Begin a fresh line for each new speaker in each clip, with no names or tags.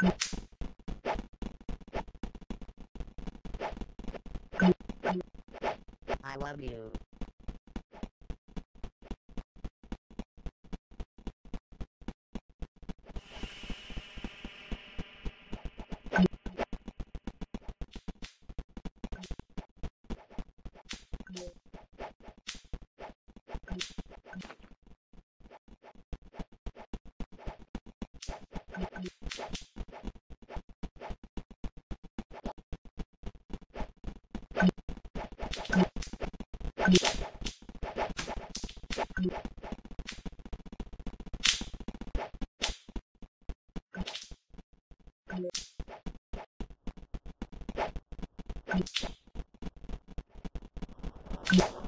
I love you. Yeah.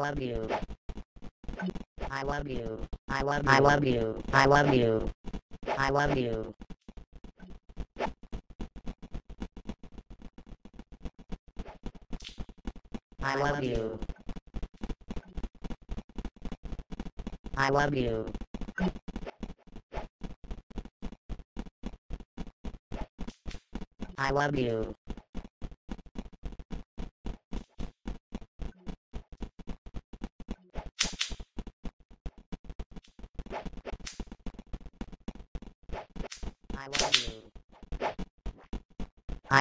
Love you. I love you. I love I love you. I love you. I love you. I love you. I love you. I love you. I love you. I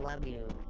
I love you.